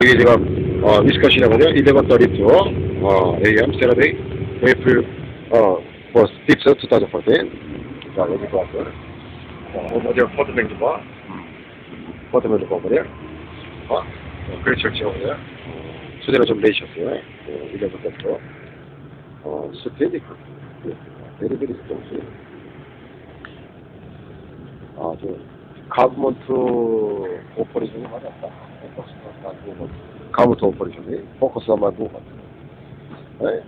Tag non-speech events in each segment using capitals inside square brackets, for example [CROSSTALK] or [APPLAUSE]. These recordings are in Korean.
이게 지금 어, 미스컷이라고요. 1132 어, AM Saturday April 어, for 5th 2014. 자 여기 왔어. 어, 어디 포드 맹주가 포드 맹주가 오거든요. 어, 그렇죠, 지오거든요. 수제가 좀 내셨어요. 어, 1132 어, 스테디 베리베리 스톤스. 아, 저 가브먼트 오퍼레이션이 맞았다. 가브먼트 오퍼레이션이 포커스만 말고 네?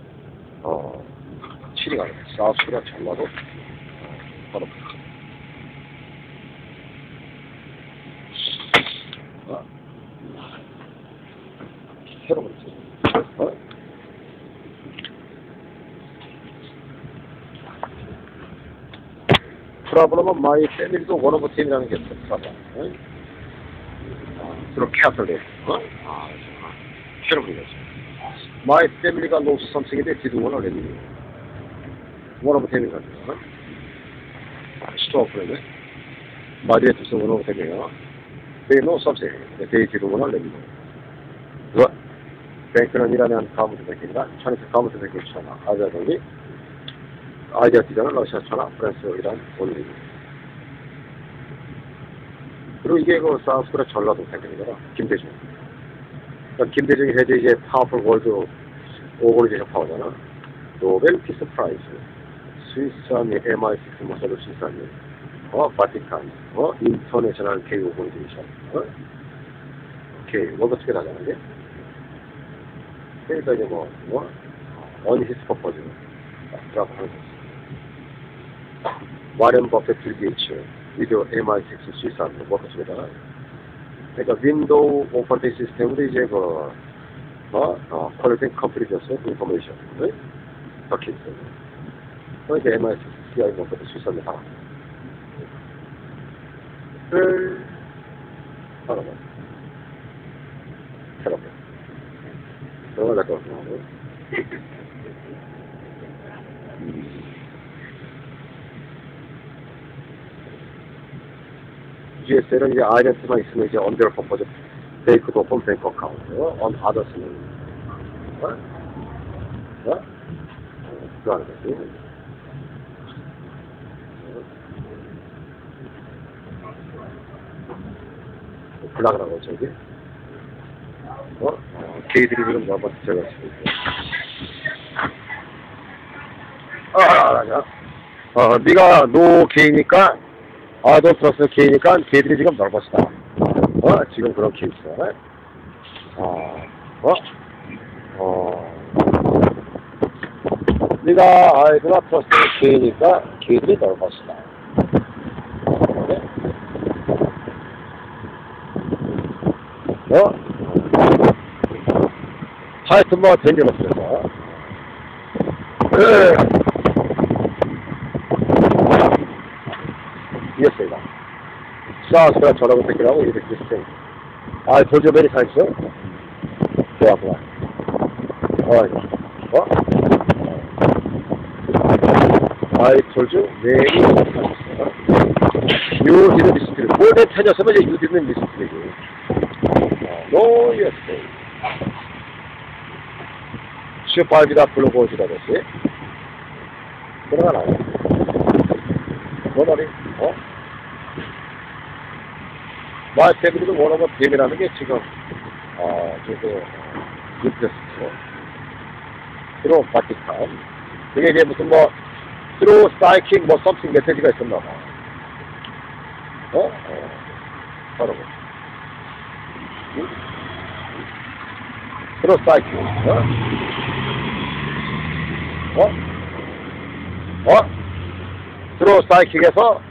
어, 치리가 사우스가 전라도 바로 어? 새로 그랬지. 어? 프라블럼은 마이 패밀리도 원오브 팀이라는 게 있어, 프라블럼. 응? 아, 주로 캐슬리. 어? 아, 캐롤리겠지. 마이 패밀리가 노스 섬승인데 디드원 얼레디. 원오브 팀이가 어? 스토어 프레네. 마디에 두서 원오브 팀이야. They no subsidy. They 디드원 얼레디. 뭐? 뱅크는 일하는 가무트 백기가 천에서 가무트 백기 천하. 아자동이 아이디어 디자인은 러시아 천하, 프랑스, 이란, 올리브. 그리고 이게 그 사우스코리아 전라도 대표이잖아. 김대중. 그러니까 김대중이 해제 이제 파워풀 월드 오거니제이션 파워잖아. 노벨 피스 프라이즈. 스위스함이 MI6 모사도 스위스함이. 어, 바티칸. 어, 인터내셔널 K 오거니제이션. 어? K, 월드 투게 하잖아, 이게. 그러니까 이제 뭐, 뭐, 언히스 퍼포즈. 라고 하는 거지. 와렌 버핏 빌 게이츠, 위디오 MI6 수의사한테 워커스에다가 그러니까 윈도우 오퍼레이팅 시스템으로 이제 그, 어, 어, 퀄리티 컴플리트였어, 인포메이션. 네? 버킷. 그러니까 MI6 CI 버핏 수의사한테 다. 를, 하나만. 새롭게. 그런 걸 갖고 왔고. GSL은 이제 아이덴트만 있으면 이제 언데어 퍼포즈 베이크도 오픈 뱅크 어카운트 언 아더스는 어? 어? 그거 하는 거지 블락이라고 저기 어? 어 개들이 지금 한번 제가 아, 아, 아, 어, 네가 노 개이니까 아도 플러스 K니까 걔들이 지금 넓었다. 어? 지금 그런 케이스. 어? 어? 어? 네가 아이드가 플러스 K니까 걔들이 넓었다. 네? 어? 하여튼 뭐 덴저러스에서 이었습니다. 사있어. 유디는 미스트리. 볼에 타졌으면 이제 유디는 미스트리지. 노, 예스. 슈파이비다 블로고지다 됐지? 그러나 나와. 너 말이, 어? 마이 패밀리도 원어버 댐이라는 게 지금, 어, 저거, 유트레스트, 드로 바티칸. 그게 이제 무슨 뭐, through psychic 뭐 something 메시지가 있었나 봐. 어? 어. 바로 뭐. 응? through psychic, 어? 어? 어? through psychic에서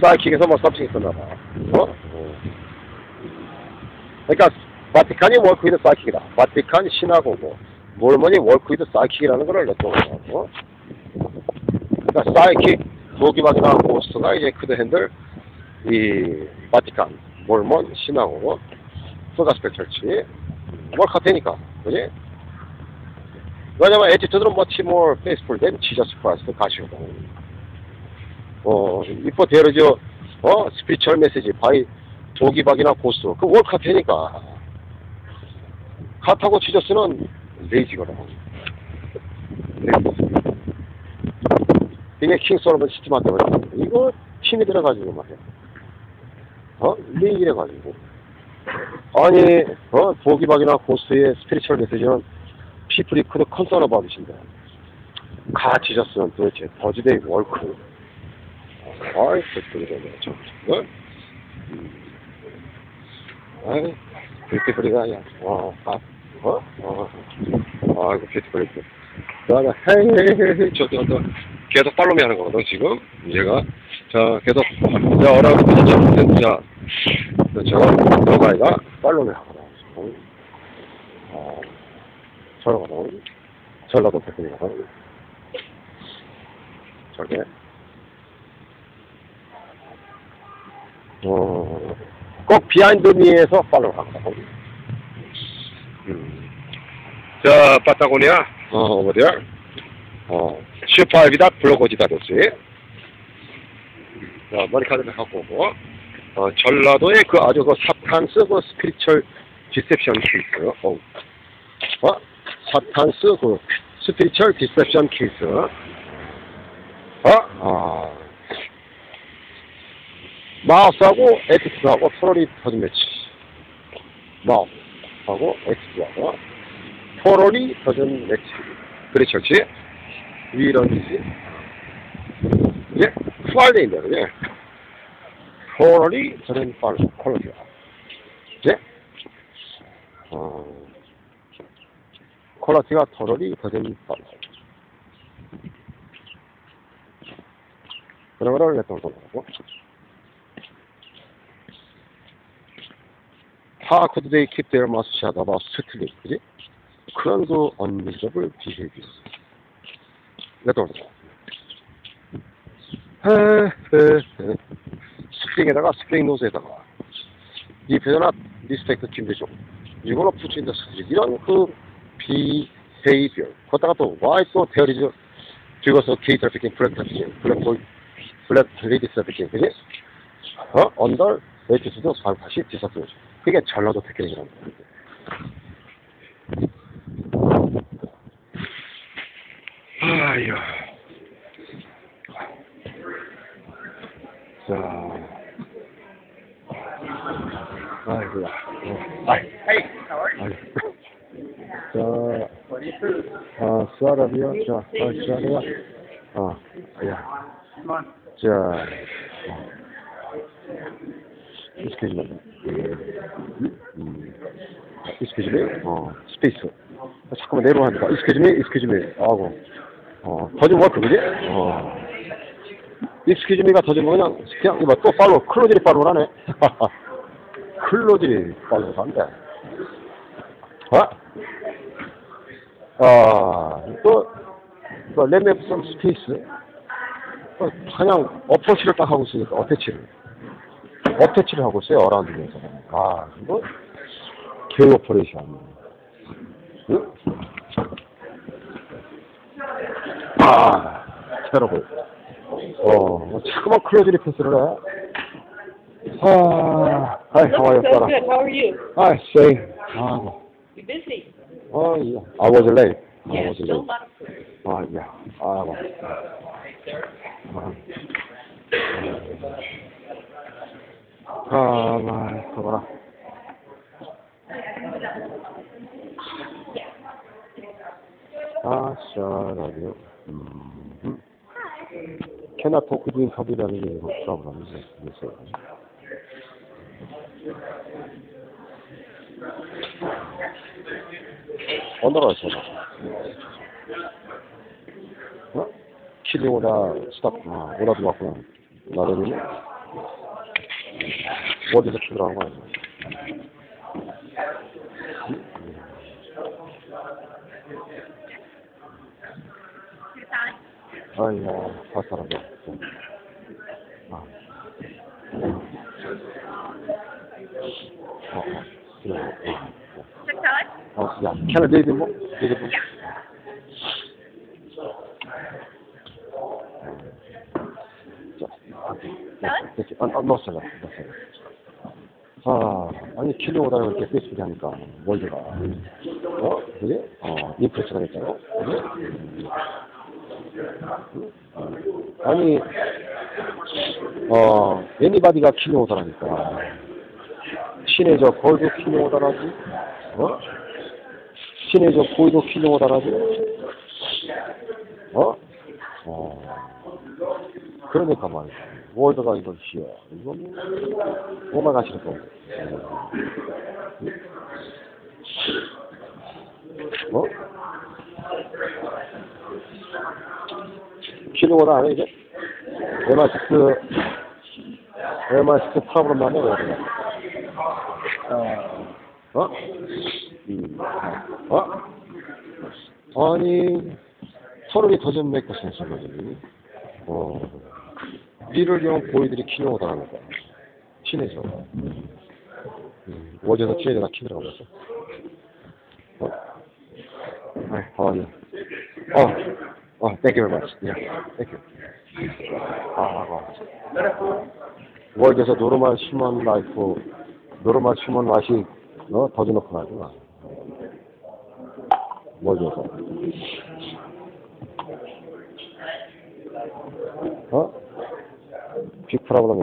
psychic에서 뭐 something 있었나 봐. 어? 그러니까 바티칸이 work with psychic이다. 바티칸 신하고고 몰몬이 월크위드 사이킥이라는 걸 어? 그러니까 사이킥 노기막이나 고스트가 이제 크드 핸들 이 바티칸 몰몬 신하고 소가스펙 철치 월카테니까 그지? 왜냐면 에티튜드는 much more faithful than Jesus 가시거든. 어, 이뻐 대로죠, 어, 스피처 메시지, 바이, 조기박이나 고스, 그 월카페니까. 카타고 지저스는 레이지거든. 레이지. 이게 킹 솔로몬 시스템한테 버렸어. 이거 힘이 들어가지고 말이야. 어? 레이지래 가지고. 아니, 어, 보기박이나 고스의 스피리추얼 메시지는 피플이 크드 컨서너 받으신다. 가 지저스는 도대체 버즈데이 월크. 아이, 그들이네, 참. 어? 음. 아이, 뷰티풀이가, 야, 어, 아, 어? 어, 아이고, 뷰티풀이. 그 다음에, 헤이, 헤이, 헤이, 헤이, 저, 저, 저, 계속 팔로미 하는 거거든, 지금. 얘가. 자, 계속, 자, 어라고, 자, 자, 저, 너가 이가 팔로미 하거든. 어, 저러거든. 전라도 대표이거든. 저게. 어, 꼭 비하인드 미에서 팔로우 합니다. 음. 자, 파타고니아, 어, 어디야? 어, 슈퍼알비다 블로거지다 도시. 자, 머리카락을 갖고 오고, 어, 전라도의 그 아주 그 사탄스 그 스피리철 디셉션 케이스. 어, 어? 사탄스 그 스피리철 디셉션 케이스. 어? 아. 마우스하고 엑스하고 토럴이 터진 매치. 마우스하고 엑스하고 토럴이 터진 매치. 그렇지, 그렇지. 위런이지. 예, 후알데인데, 그게. 토럴이 터진 팔, 콜로지야. 예? 어, 콜라티가 토럴이 터진 팔. 그런 거를 냈던 거고. How could they keep their? 그런 그 unreasonable behavior. 스프링에다가 스프링 노즈에다가 이 표현아 리스펙트 김대중 이거로 붙인다 이런 그 behavior 거기다가 또 why 또 테어리즈 죽어서 게이 트래피킹 블랙 트래피킹 블랙 볼 블랙 레이디 트래피킹 그지? 어? 언더 웨이트스도 다시 디서트 그게 전라도 거야 아유 자 아이고야 어. 아이? 아이 자? 아, 수아라비요? 자, 아, 수아라비요? 아, 야. 자, 어. Excuse me. excuse me? 어, 스페이스. 아, 잠깐만 내로 하니까, excuse me, excuse me. 하고, 어, 더좀 워크, 그지? 어. excuse me가 더좀 그냥, 그냥, 이거 또 팔로, 클로즈리 팔로우 하네. [LAUGHS] 클로즈리 팔로우 한대. 어? 아, 또, 또, 램앱선 스페이스. 또 그냥 어프로치를 딱 하고 있으니까, 어태치를. 어태치를 하고 있어요, 어라운드에서. 아, 이거, 개이 오퍼레이션. 응? 아, 테러블. 어, 뭐 자꾸만 클로즈리 패스를 해. 아, 아이, 하와이 so 오빠라. good. How are you? 아, 쎄. 아, You busy? 어, 예. I was late. I Yeah, was still a late. lot of food. 아, 야. 아, 뭐. 아, 아, 마, 봐봐라. 아, 샤라디오. 음. 캐나 토크진 컵이라는 게 이거 프로그램이 있어요. 언어가 있어요. 어? 킬링오다 스탑, 아, 오라도 왔구나. 나름이 어 디서 출발한 거야? 아이고, 발사람이 아. 어, 어, 아, 됐지. 아, 아, 넣었어요. 넣었어요. 아, 아니, 킬로오다가 이렇게 페이스북 하니까, 월드가. 어? 그지? 어, 인프레스가 됐잖아. 그지? 아니, 어, 애니바디가 킬로오다라니까. 신의 저 걸도 킬로오다라지? 어? 신의 저 보이도 킬로오다라지? 어? 어. 그러니까 말이야. 월드가 이거 쉬어. 이거 뭐, 오마가 싫어. 어? 킬로보다 안 해, 이제? 에마시스, 에마시스 만에 왜 그래? 어? 음. 어? 아니, 더전 메이커 센스 거지. 어. 이를 이용 보이들이 하는 거야. 친해져. 음. 어제서 친해져가 키느라고 그랬어. 어? Hi, how are you? Oh, oh, thank you very much. Yeah, thank you. 아, 아. world에서 normal human life, normal human life, 어, doesn't open 하구나. world에서. 어? big problem